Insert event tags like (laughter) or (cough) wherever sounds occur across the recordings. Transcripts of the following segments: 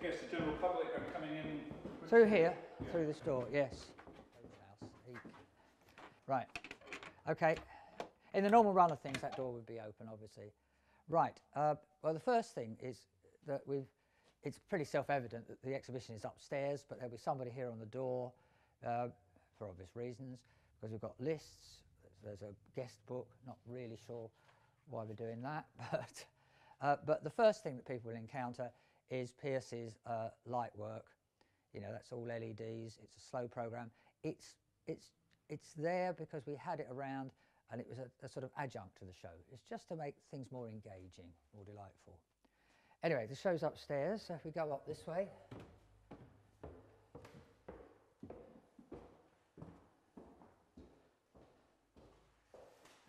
Guess the general public are coming in. Through here, through this door, yes. Right. Okay. In the normal run of things, that door would be open, obviously. Right. Uh, well, the first thing is that we've. It's pretty self-evident that the exhibition is upstairs, but there'll be somebody here on the door, uh, for obvious reasons, because we've got lists. There's a guest book. Not really sure why we're doing that, (laughs) but uh, but the first thing that people will encounter is Pierce's uh, light work. You know, that's all LEDs. It's a slow program. It's it's it's there because we had it around and it was a, a, sort of adjunct to the show. It's just to make things more engaging, more delightful. Anyway, the show's upstairs, so if we go up this way.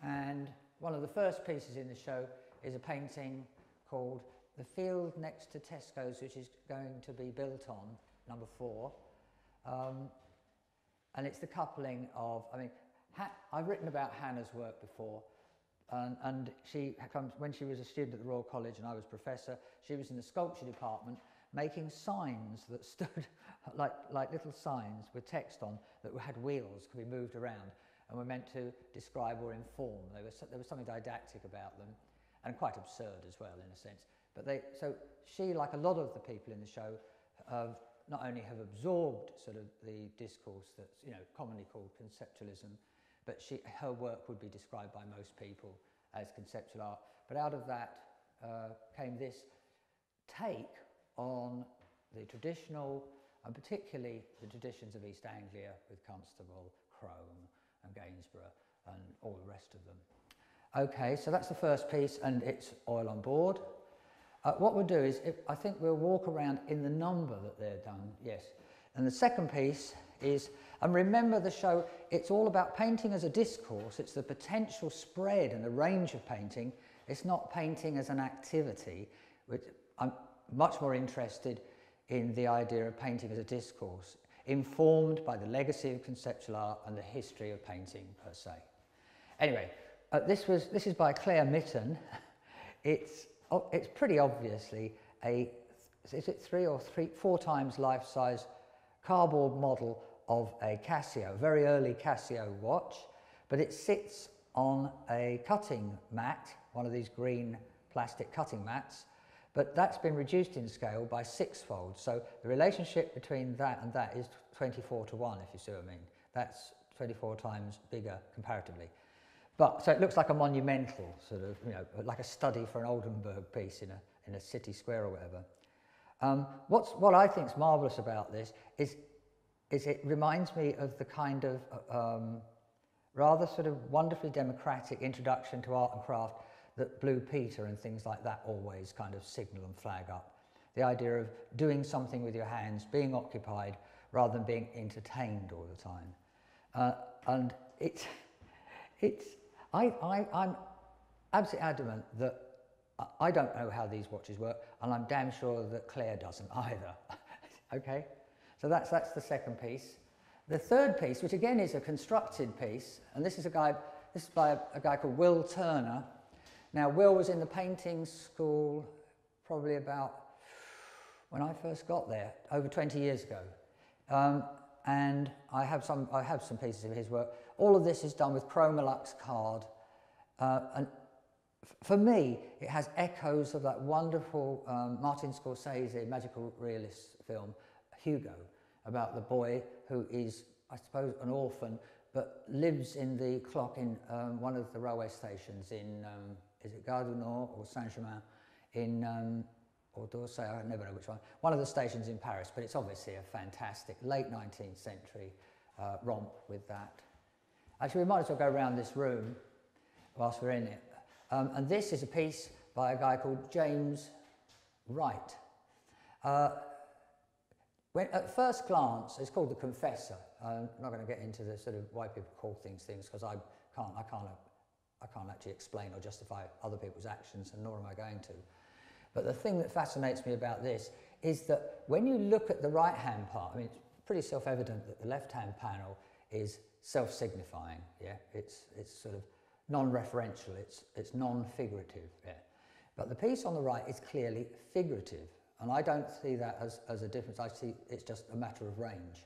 And one of the first pieces in the show is a painting called The Field Next to Tesco's, which is going to be built on, number four. Um, and it's the coupling of, I mean, ha I've written about Hannah's work before, and, and she comes, when she was a student at the Royal College and I was professor, she was in the sculpture department making signs that (laughs) stood like, like little signs with text on that had wheels, could be moved around, and were meant to describe or inform. There was, there was something didactic about them, and quite absurd as well, in a sense. But they, so she, like a lot of the people in the show, have not only have absorbed sort of the discourse that's you know commonly called conceptualism, but she, her work would be described by most people as conceptual art. But out of that uh, came this take on the traditional, and particularly the traditions of East Anglia with Constable, Crome and Gainsborough and all the rest of them. Okay, so that's the first piece and it's oil on board. Uh, what we'll do is, if, I think we'll walk around in the number that they're done, yes. And the second piece is, and remember the show, it's all about painting as a discourse, it's the potential spread and the range of painting, it's not painting as an activity, which I'm much more interested in the idea of painting as a discourse, informed by the legacy of conceptual art and the history of painting per se. Anyway, uh, this, was, this is by Claire Mitten. (laughs) it's it's pretty obviously a, is it three or three, four times life-size cardboard model of a Casio, very early Casio watch, but it sits on a cutting mat, one of these green plastic cutting mats, but that's been reduced in scale by sixfold. So the relationship between that and that is 24 to 1, if you see what I mean. That's 24 times bigger comparatively. But, so it looks like a monumental sort of, you know, like a study for an Oldenburg piece in a, in a city square or whatever. Um, what's, what I think is marvellous about this is, is it reminds me of the kind of um, rather sort of wonderfully democratic introduction to art and craft that Blue Peter and things like that always kind of signal and flag up. The idea of doing something with your hands, being occupied, rather than being entertained all the time. Uh, and (laughs) it's, it's, I, I, I'm absolutely adamant that I don't know how these watches work, and I'm damn sure that Claire doesn't (laughs) either. okay? So that's, that's the second piece. The third piece, which again is a constructed piece, and this is a guy, this is by a, a guy called Will Turner. Now, Will was in the painting school probably about when I first got there, over 20 years ago. Um, and I have, some, I have some pieces of his work. All of this is done with Chromolux card. Uh, and for me, it has echoes of that wonderful um, Martin Scorsese magical realist film, Hugo, about the boy who is, I suppose, an orphan, but lives in the clock in um, one of the railway stations in, um, is it Gare du Nord or Saint-Germain in, um, or d'Orsay, I never know which one, one of the stations in Paris, but it's obviously a fantastic late 19th century uh, romp with that. Actually, we might as well go around this room whilst we're in it. Um, and this is a piece by a guy called James Wright. Uh, when, at first glance, it's called The Confessor. I'm not going to get into the sort of why people call things things because I can't, I, can't, I can't actually explain or justify other people's actions, and nor am I going to. But the thing that fascinates me about this is that when you look at the right-hand part, I mean, it's pretty self-evident that the left-hand panel is self-signifying, yeah? It's, it's sort of non-referential, it's, it's non-figurative, yeah? But the piece on the right is clearly figurative. And I don't see that as, as a difference. I see it's just a matter of range.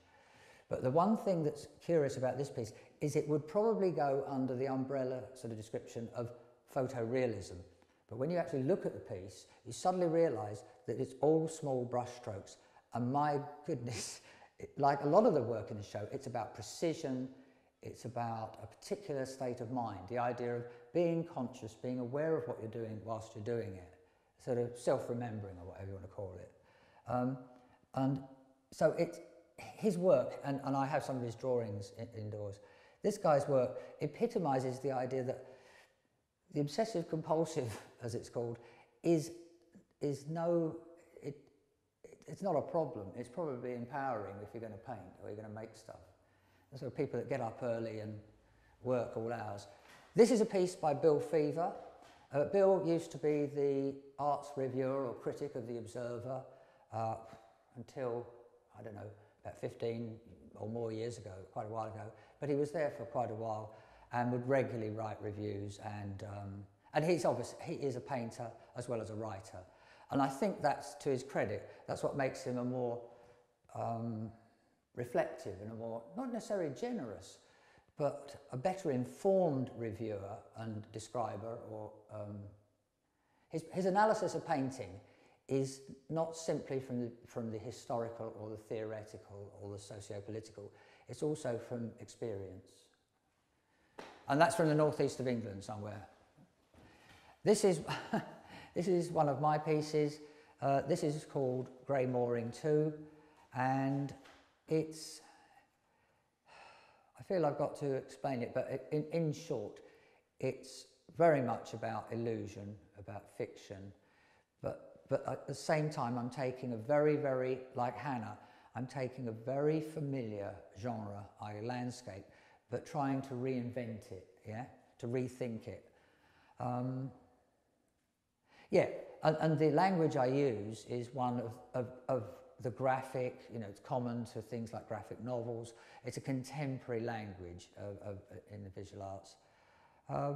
But the one thing that's curious about this piece is it would probably go under the umbrella sort of description of photorealism. But when you actually look at the piece, you suddenly realise that it's all small brushstrokes. And my (laughs) goodness, like a lot of the work in the show, it's about precision, it's about a particular state of mind, the idea of being conscious, being aware of what you're doing whilst you're doing it, sort of self-remembering or whatever you want to call it. Um, and so it's his work, and, and I have some of his drawings in, indoors, this guy's work epitomizes the idea that the obsessive compulsive, (laughs) as it's called, is, is no, it's not a problem. It's probably empowering if you're going to paint or you're going to make stuff. And so people that get up early and work all hours. This is a piece by Bill Feaver. Uh, Bill used to be the arts reviewer or critic of The Observer uh, until, I don't know, about 15 or more years ago, quite a while ago. But he was there for quite a while and would regularly write reviews and, um, and he's obviously, he is a painter as well as a writer. And I think that's to his credit. That's what makes him a more um, reflective and a more, not necessarily generous, but a better informed reviewer and describer or um, his, his analysis of painting is not simply from the, from the historical or the theoretical or the socio-political, it's also from experience. And that's from the northeast of England somewhere. This is, (laughs) this is one of my pieces. Uh, this is called Grey Mooring 2 and it's, I feel I've got to explain it, but in, in short, it's very much about illusion, about fiction, but, but at the same time, I'm taking a very, very, like Hannah, I'm taking a very familiar genre, i.e. landscape, but trying to reinvent it, yeah, to rethink it. Um, yeah, and, and, the language I use is one of, of, of the graphic, you know, it's common to things like graphic novels. It's a contemporary language of, of, in the visual arts. Uh,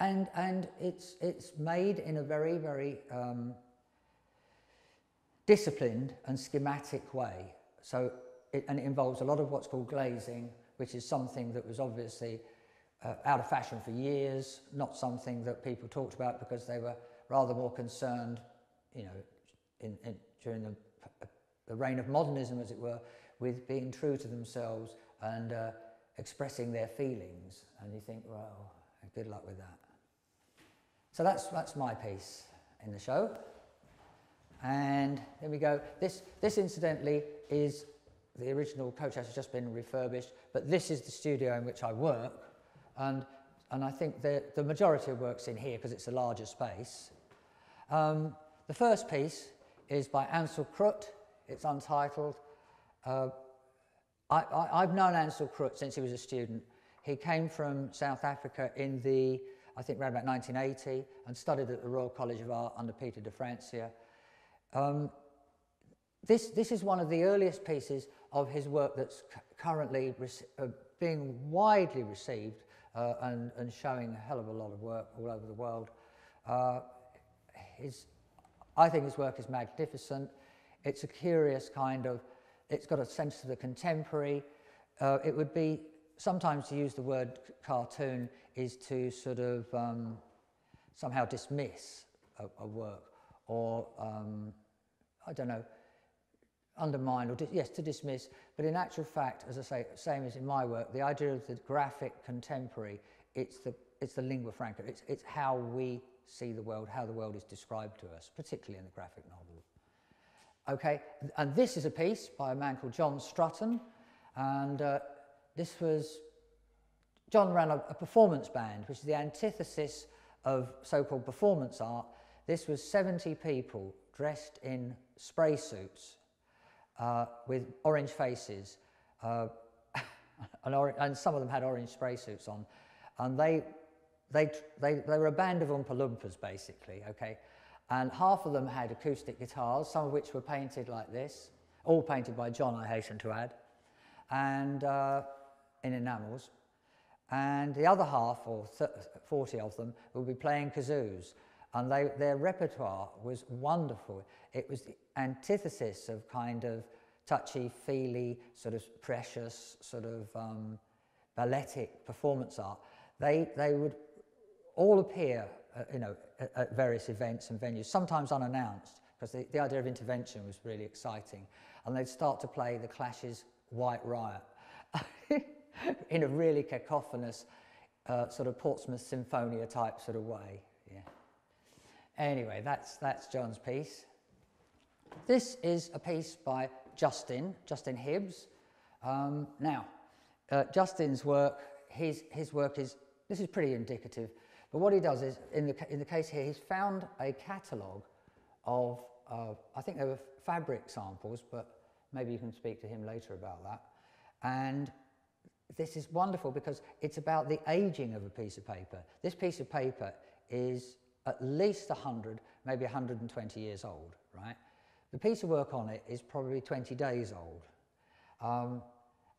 and and it's, it's made in a very, very um, disciplined and schematic way. So, it, and it involves a lot of what's called glazing, which is something that was obviously uh, out of fashion for years, not something that people talked about because they were rather more concerned, you know, in, in, during the, the reign of modernism, as it were, with being true to themselves and uh, expressing their feelings. And you think, well, good luck with that. So that's, that's my piece in the show. And there we go. This, this incidentally is the original coach has just been refurbished, but this is the studio in which I work. And, and I think the, the majority of work's in here because it's a larger space. Um, the first piece is by Ansel Krut. It's untitled. Uh, I, have known Ansel Krut since he was a student. He came from South Africa in the, I think, around about 1980 and studied at the Royal College of Art under Peter de Francia. Um, this, this is one of the earliest pieces of his work that's currently uh, being widely received uh, and, and showing a hell of a lot of work all over the world. Uh, his I think his work is magnificent. It's a curious kind of, it's got a sense of the contemporary. Uh, it would be, sometimes to use the word cartoon is to sort of um, somehow dismiss a, a work or, um, I don't know, undermine or, yes, to dismiss. But in actual fact, as I say, same as in my work, the idea of the graphic contemporary, it's the, it's the lingua franca. It's, it's how we see the world, how the world is described to us, particularly in the graphic novel. Okay, and this is a piece by a man called John Strutton, and uh, this was, John ran a, a performance band, which is the antithesis of so-called performance art. This was 70 people dressed in spray suits uh, with orange faces, uh, (laughs) and, or and some of them had orange spray suits on, and they they, they, they were a band of Oompa Loompas, basically, okay? And half of them had acoustic guitars, some of which were painted like this, all painted by John, I hasten to add, and uh, in enamels. And the other half, or 40 of them, will be playing kazoos. And they, their repertoire was wonderful. It was the antithesis of kind of touchy-feely, sort of precious, sort of um, balletic performance art. They, they would all appear, uh, you know, at, at, various events and venues, sometimes unannounced, because the, the idea of intervention was really exciting. And they'd start to play the Clash's White Riot (laughs) in a really cacophonous, uh, sort of Portsmouth Symphonia type sort of way. Yeah. Anyway, that's, that's John's piece. This is a piece by Justin, Justin Hibbs. Um, now, uh, Justin's work, his, his work is, this is pretty indicative, but what he does is, in the, in the case here, he's found a catalogue of, uh, I think they were fabric samples, but maybe you can speak to him later about that. And this is wonderful because it's about the aging of a piece of paper. This piece of paper is at least 100, maybe 120 years old, right? The piece of work on it is probably 20 days old. Um,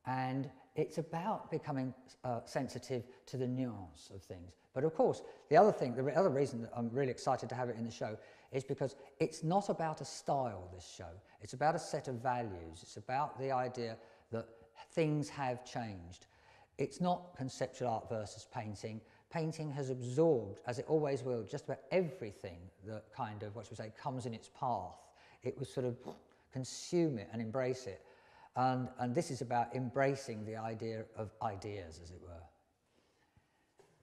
and it's about becoming uh, sensitive to the nuance of things. But of course, the other thing, the other reason that I'm really excited to have it in the show is because it's not about a style, this show. It's about a set of values. It's about the idea that things have changed. It's not conceptual art versus painting. Painting has absorbed, as it always will, just about everything that kind of, what should we say, comes in its path. It was sort of consume it and embrace it. And, and this is about embracing the idea of ideas, as it were.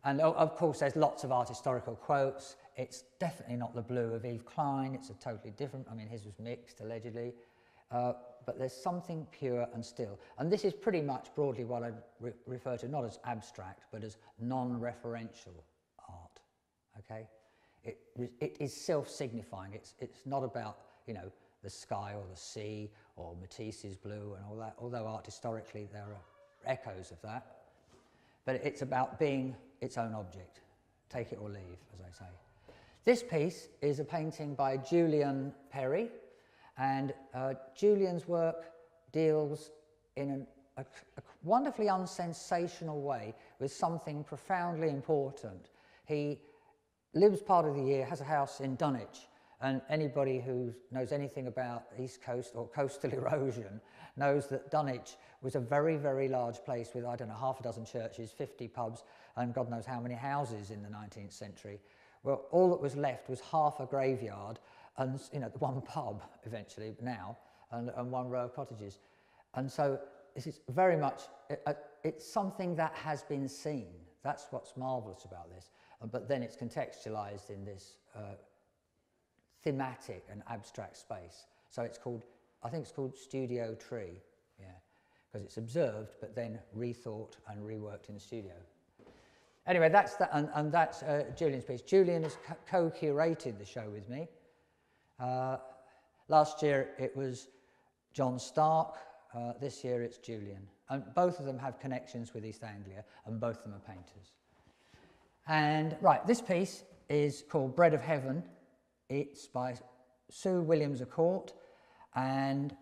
And of course, there's lots of art historical quotes. It's definitely not the blue of Yves Klein. It's a totally different, I mean, his was mixed, allegedly. Uh, but there's something pure and still. And this is pretty much broadly what I re refer to not as abstract, but as non-referential art, okay? It, it is self-signifying. It's, it's not about, you know, the sky or the sea or Matisse's blue and all that, although art historically there are echoes of that. But it's about being its own object. Take it or leave, as I say. This piece is a painting by Julian Perry, and uh, Julian's work deals in an, a, a wonderfully unsensational way with something profoundly important. He lives part of the year, has a house in Dunwich, and anybody who knows anything about East Coast or coastal (laughs) erosion knows that Dunwich was a very, very large place with, I don't know, half a dozen churches, 50 pubs, and God knows how many houses in the 19th century. Well, all that was left was half a graveyard and you know, one pub eventually now, and, and one row of cottages. And so this is very much, it, uh, it's something that has been seen. That's what's marvellous about this. Uh, but then it's contextualised in this uh, thematic and abstract space. So it's called, I think it's called Studio Tree, yeah, because it's observed but then rethought and reworked in the studio. Anyway, that's that, and, and that's uh, Julian's piece. Julian has co-curated the show with me. Uh, last year it was John Stark, uh, this year it's Julian. And both of them have connections with East Anglia, and both of them are painters. And right, this piece is called Bread of Heaven. It's by Sue Williams A'Court, and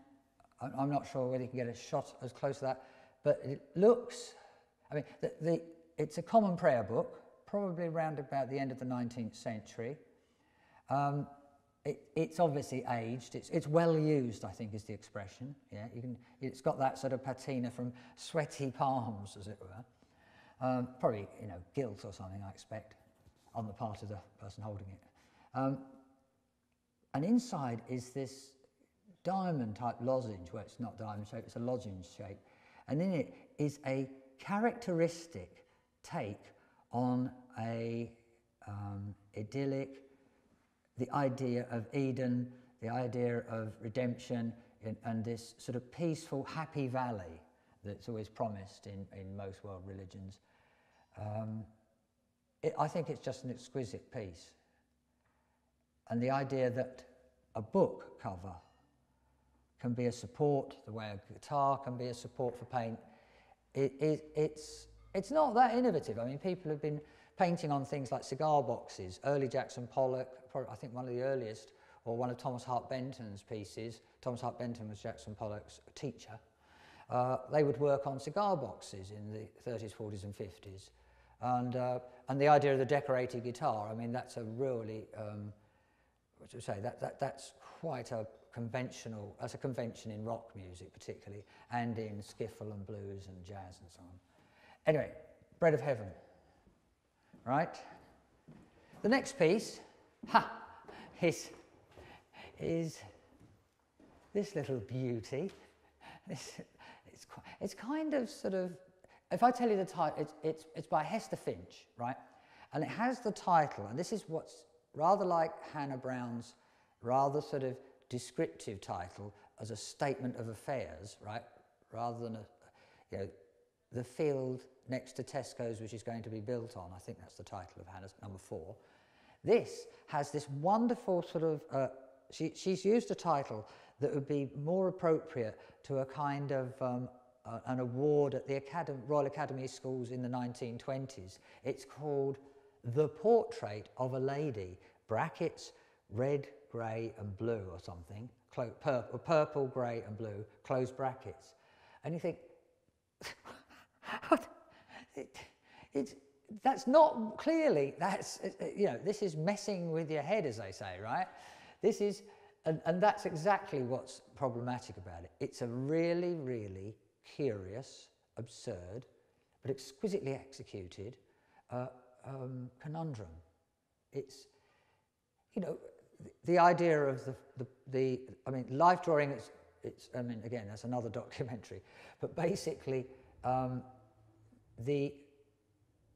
I'm not sure whether you can get a shot as close to that, but it looks, I mean, the, the, it's a common prayer book, probably around about the end of the 19th century. Um, it, it's obviously aged. It's, it's well used, I think, is the expression. Yeah, you can. It's got that sort of patina from sweaty palms, as it were. Um, probably, you know, guilt or something, I expect, on the part of the person holding it. Um, and inside is this diamond-type lozenge. Well, it's not diamond shape; it's a lozenge shape. And in it is a characteristic take on a um, idyllic the idea of Eden, the idea of redemption, and this sort of peaceful, happy valley that's always promised in, in most world religions. Um, it, I think it's just an exquisite piece. And the idea that a book cover can be a support, the way a guitar can be a support for paint, it, it, it's, it's not that innovative. I mean, people have been painting on things like cigar boxes, early Jackson Pollock, I think one of the earliest, or one of Thomas Hart Benton's pieces. Thomas Hart Benton was Jackson Pollock's teacher. Uh, they would work on cigar boxes in the 30s, 40s and 50s. And, uh, and the idea of the decorated guitar, I mean, that's a really, um, what say, that, that, that's quite a conventional, that's a convention in rock music particularly, and in skiffle and blues and jazz and so on. Anyway, Bread of Heaven, right? The next piece, ha, is, is this little beauty. This, it's, it's kind of sort of, if I tell you the title, it's, it's, it's by Hester Finch, right? And it has the title, and this is what's rather like Hannah Brown's rather sort of descriptive title as a statement of affairs, right? Rather than a, you know, the field next to Tesco's, which is going to be built on. I think that's the title of Hannah's number four. This has this wonderful sort of, uh, she, she's used a title that would be more appropriate to a kind of um, uh, an award at the Academy, Royal Academy Schools in the 1920s. It's called The Portrait of a Lady, brackets, red, grey and blue or something, purple, purple, grey and blue, close brackets. And you think, it, it's, that's not clearly, that's, you know, this is messing with your head, as they say, right? This is, and, and that's exactly what's problematic about it. It's a really, really curious, absurd, but exquisitely executed uh, um, conundrum. It's, you know, the, the idea of the, the, the, I mean, life drawing, it's, it's, I mean, again, that's another (laughs) documentary, but basically, um, the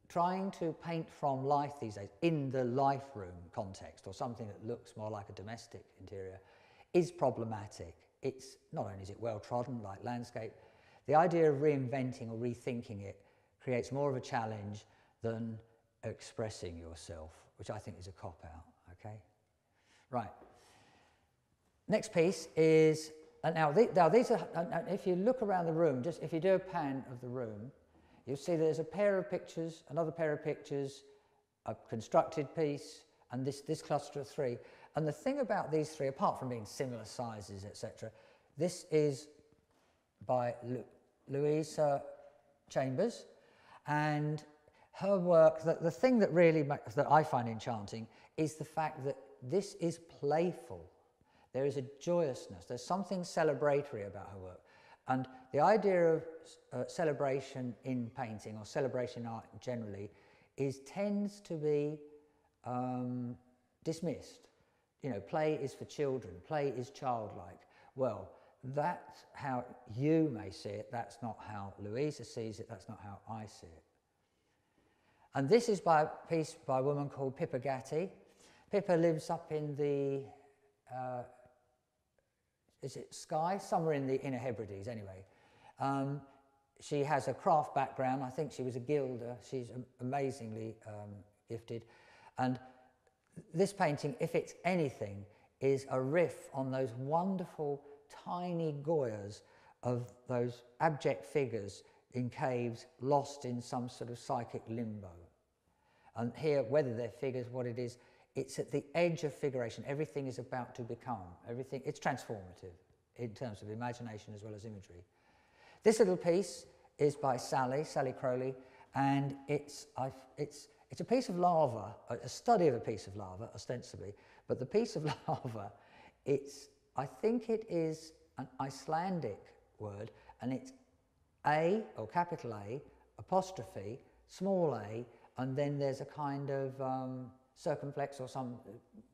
trying to paint from life these days in the life room context or something that looks more like a domestic interior is problematic. It's not only is it well trodden like landscape, the idea of reinventing or rethinking it creates more of a challenge than expressing yourself, which I think is a cop out. Okay, right. Next piece is and now, now these are. Uh, if you look around the room, just if you do a pan of the room, you'll see there's a pair of pictures, another pair of pictures, a constructed piece, and this, this cluster of three. And the thing about these three, apart from being similar sizes, etc., this is by Lu Louisa Chambers, and her work, the, the thing that really that I find enchanting is the fact that this is playful. There is a joyousness, there's something celebratory about her work. And the idea of uh, celebration in painting or celebration art generally is tends to be um, dismissed. You know, play is for children, play is childlike. Well, that's how you may see it, that's not how Louisa sees it, that's not how I see it. And this is by a piece by a woman called Pippa Gatti. Pippa lives up in the uh, is it Skye? Somewhere in the Inner Hebrides, anyway. Um, she has a craft background. I think she was a gilder. She's amazingly um, gifted. And this painting, if it's anything, is a riff on those wonderful tiny Goyas of those abject figures in caves lost in some sort of psychic limbo. And here, whether they're figures, what it is, it's at the edge of figuration. Everything is about to become. Everything, it's transformative in terms of imagination as well as imagery. This little piece is by Sally, Sally Crowley, and it's, I've, it's, it's a piece of lava, a study of a piece of lava, ostensibly, but the piece of (laughs) lava, it's, I think it is an Icelandic word, and it's A, or capital A, apostrophe, small a, and then there's a kind of um, circumflex or some,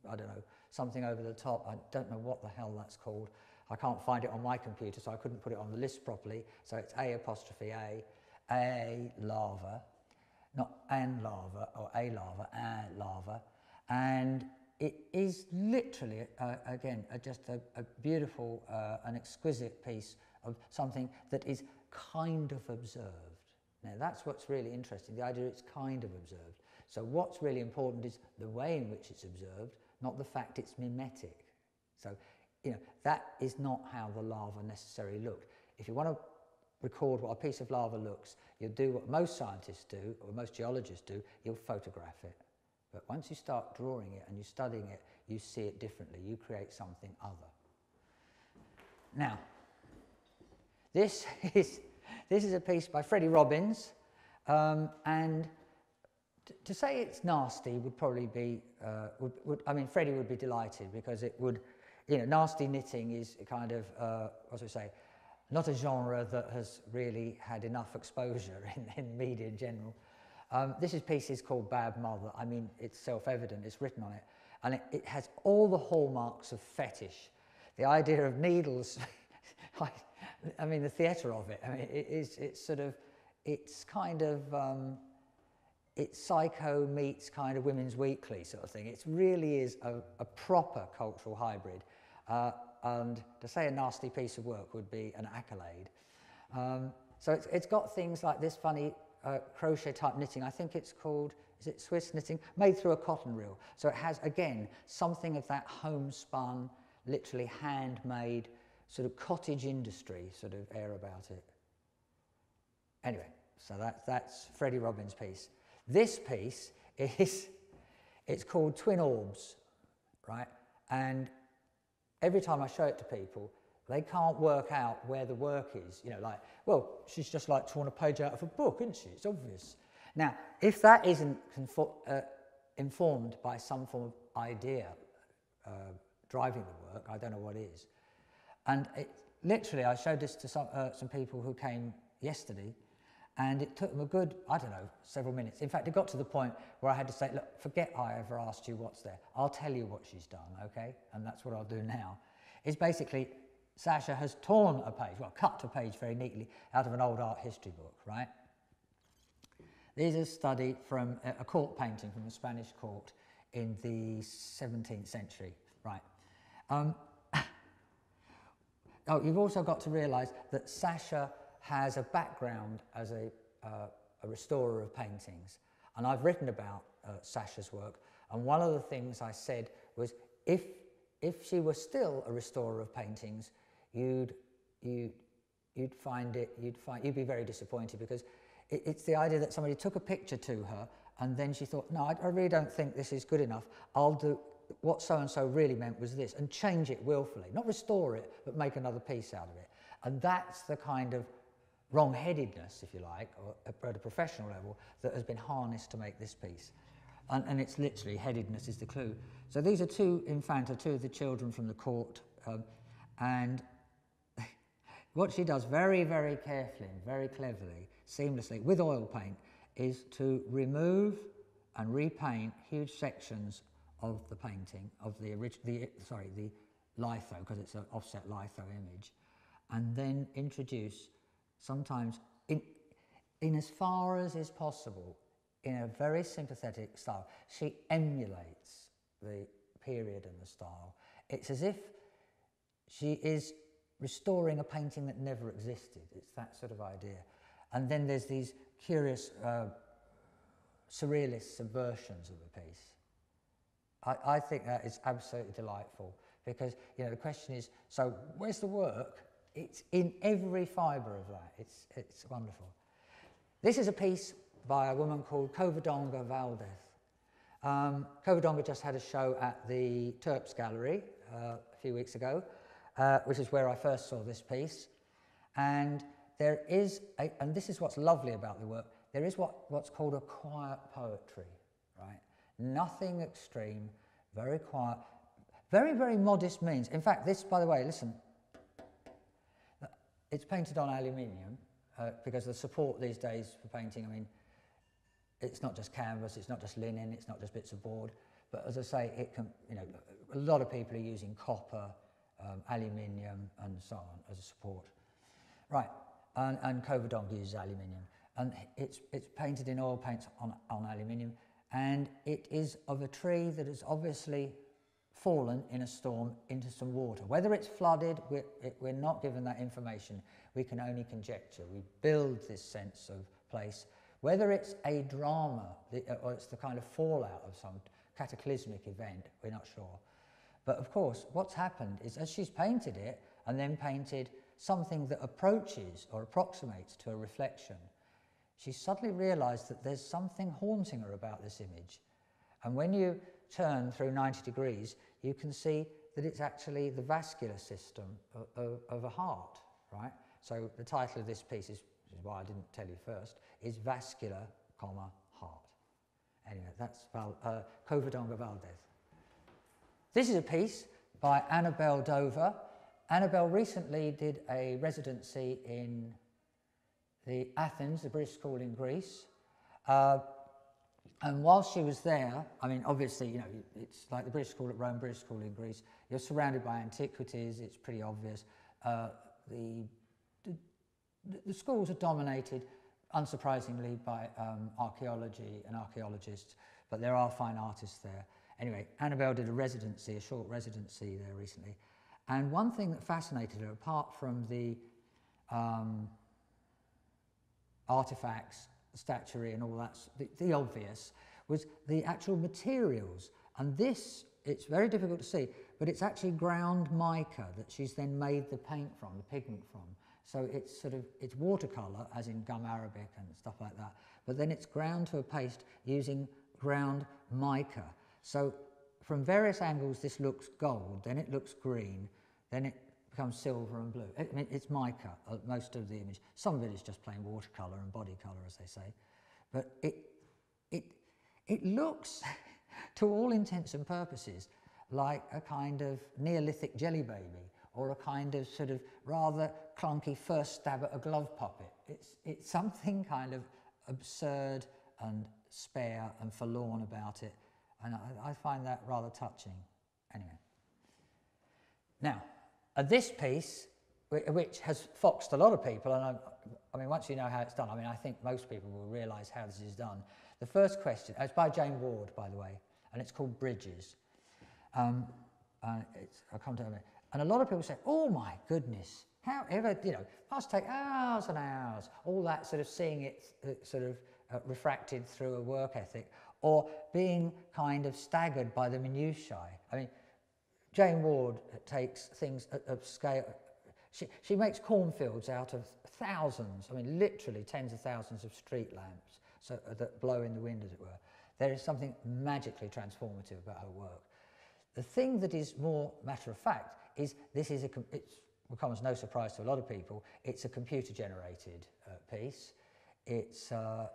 I don't know, something over the top. I don't know what the hell that's called. I can't find it on my computer, so I couldn't put it on the list properly. So it's A apostrophe A, A lava, not an lava or a lava, a lava. And it is literally, uh, again, uh, just a, a beautiful, uh, an exquisite piece of something that is kind of observed. Now that's what's really interesting, the idea it's kind of observed. So what's really important is the way in which it's observed, not the fact it's mimetic. So, you know, that is not how the lava necessarily looked. If you want to record what a piece of lava looks, you'll do what most scientists do, or most geologists do, you'll photograph it. But once you start drawing it and you're studying it, you see it differently. You create something other. Now, this (laughs) is, this is a piece by Freddie Robins, um, and to say it's nasty would probably be, uh, would, would, I mean, Freddie would be delighted because it would, you know, nasty knitting is kind of, uh, what do I say, not a genre that has really had enough exposure (laughs) in, in media in general. Um, this is pieces called Bad Mother. I mean, it's self-evident, it's written on it. And it, it has all the hallmarks of fetish. The idea of needles, (laughs) I, I mean, the theatre of it, I mean, it is, it's sort of, it's kind of, um, it's psycho meets kind of women's weekly sort of thing. It really is a, a proper cultural hybrid. Uh, and to say a nasty piece of work would be an accolade. Um, so it's, it's got things like this funny uh, crochet type knitting. I think it's called, is it Swiss knitting? Made through a cotton reel. So it has, again, something of that homespun, literally handmade, sort of cottage industry sort of air about it. Anyway, so that, that's Freddie Robins' piece. This piece is, it's called Twin Orbs, right? And every time I show it to people, they can't work out where the work is. You know, like, well, she's just like torn a page out of a book, isn't she? It's obvious. Now, if that isn't uh, informed by some form of idea uh, driving the work, I don't know what is. And it, literally, I showed this to some, uh, some people who came yesterday, and it took them a good, I don't know, several minutes. In fact, it got to the point where I had to say, look, forget I ever asked you what's there. I'll tell you what she's done, okay? And that's what I'll do now. It's basically Sasha has torn a page, well, cut a page very neatly out of an old art history book, right? This is a study from a court painting from a Spanish court in the 17th century, right? Um, (laughs) oh, you've also got to realise that Sasha has a background as a, uh, a restorer of paintings. And I've written about uh, Sasha's work. And one of the things I said was if, if she were still a restorer of paintings, you'd, you, you'd find it, you'd, find, you'd be very disappointed because it, it's the idea that somebody took a picture to her and then she thought, no, I, I really don't think this is good enough. I'll do what so and so really meant was this and change it willfully, not restore it, but make another piece out of it. And that's the kind of wrong-headedness, if you like, at a professional level, that has been harnessed to make this piece. And, and it's literally headedness is the clue. So these are two infanta, two of the children from the court, um, and (laughs) what she does very, very carefully and very cleverly, seamlessly, with oil paint, is to remove and repaint huge sections of the painting, of the, the sorry, the litho, because it's an offset litho image, and then introduce, sometimes in, in as far as is possible, in a very sympathetic style, she emulates the period and the style. It's as if she is restoring a painting that never existed. It's that sort of idea. And then there's these curious uh, surrealist subversions of the piece. I, I think that is absolutely delightful because, you know, the question is, so where's the work? It's in every fibre of that. It's, it's wonderful. This is a piece by a woman called Covadonga Valdez. Um, Covadonga just had a show at the Turps Gallery uh, a few weeks ago, uh, which is where I first saw this piece. And there is, a, and this is what's lovely about the work, there is what, what's called a quiet poetry, right? Nothing extreme, very quiet, very, very modest means. In fact, this, by the way, listen, it's painted on aluminium uh, because the support these days for painting, I mean, it's not just canvas, it's not just linen, it's not just bits of board, but as I say, it can, you know, a lot of people are using copper, um, aluminium and so on as a support. Right, and, and uses aluminium. And it's, it's painted in oil paints on, on aluminium and it is of a tree that is obviously fallen in a storm into some water. Whether it's flooded, we're, it, we're not given that information. We can only conjecture. We build this sense of place. Whether it's a drama uh, or it's the kind of fallout of some cataclysmic event, we're not sure. But of course, what's happened is as she's painted it and then painted something that approaches or approximates to a reflection, she suddenly realized that there's something haunting her about this image. And when you turn through 90 degrees, you can see that it's actually the vascular system of, of, of a heart, right? So the title of this piece is, is why I didn't tell you first, is Vascular, comma, Heart. Anyway, that's Val, uh, Covadonga Valdez. This is a piece by Annabelle Dover. Annabelle recently did a residency in the Athens, the British school in Greece. Uh, and while she was there, I mean, obviously, you know, it's like the British school at Rome, British school in Greece. You're surrounded by antiquities, it's pretty obvious. Uh, the, the, the, schools are dominated, unsurprisingly, by um, archaeology and archaeologists, but there are fine artists there. Anyway, Annabelle did a residency, a short residency there recently. And one thing that fascinated her, apart from the um, artifacts, statuary and all that, the, the obvious, was the actual materials. And this, it's very difficult to see, but it's actually ground mica that she's then made the paint from, the pigment from. So it's sort of, it's watercolour, as in gum arabic and stuff like that, but then it's ground to a paste using ground mica. So from various angles this looks gold, then it looks green, then it becomes silver and blue. I mean, it's mica, uh, most of the image. Some of it is just plain watercolour and body colour, as they say. But it, it, it looks, (laughs) to all intents and purposes, like a kind of Neolithic jelly baby or a kind of sort of rather clunky first stab at a glove puppet. It's, it's something kind of absurd and spare and forlorn about it. And I, I find that rather touching. Anyway. Now, uh, this piece, which has foxed a lot of people, and I, I mean, once you know how it's done, I mean, I think most people will realise how this is done. The first question, it's by Jane Ward, by the way, and it's called Bridges. Um, uh, it's, I'll come to it. And a lot of people say, oh my goodness, how ever, you know, must take hours and hours, all that sort of seeing it uh, sort of uh, refracted through a work ethic, or being kind of staggered by the minutiae. I mean, Jane Ward takes things of scale. She, she makes cornfields out of thousands, I mean, literally tens of thousands of street lamps so, uh, that blow in the wind, as it were. There is something magically transformative about her work. The thing that is more matter of fact is this is a, it becomes no surprise to a lot of people, it's a computer generated uh, piece. It's, uh,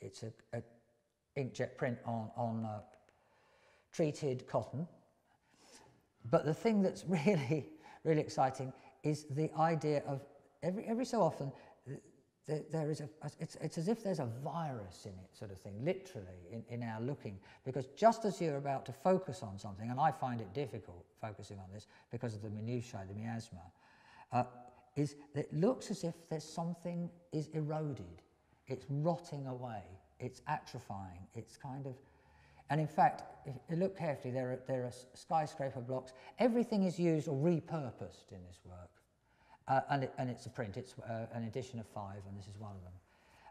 it's a, a inkjet print on, on uh, treated cotton, but the thing that's (laughs) really, really exciting is the idea of every, every so often there, there is a, it's, it's as if there's a virus in it sort of thing, literally, in, in our looking. Because just as you're about to focus on something, and I find it difficult focusing on this because of the minutiae, the miasma, uh, is it looks as if there's something is eroded. It's rotting away. It's atrophying. It's kind of and in fact, if you look carefully, there are, there are skyscraper blocks. Everything is used or repurposed in this work. Uh, and, it, and it's a print, it's uh, an edition of five, and this is one of them.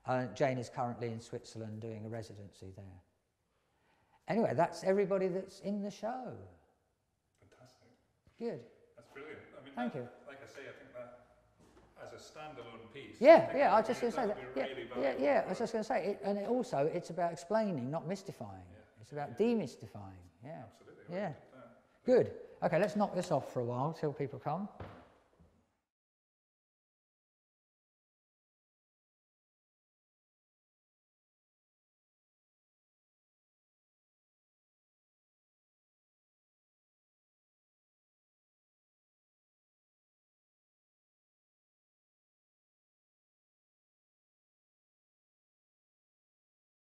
Uh, Jane is currently in Switzerland doing a residency there. Anyway, that's everybody that's in the show. Fantastic. Good. That's brilliant. I mean, Thank that, you. Like I say, I think that as a standalone piece. Yeah, yeah, I was just going to say that. Yeah, really yeah, yeah, I was just going to say, it, and it also, it's about explaining, not mystifying. Yeah. About demystifying. Yeah. Absolutely. Yeah. Good. Okay, let's knock this off for a while till people come.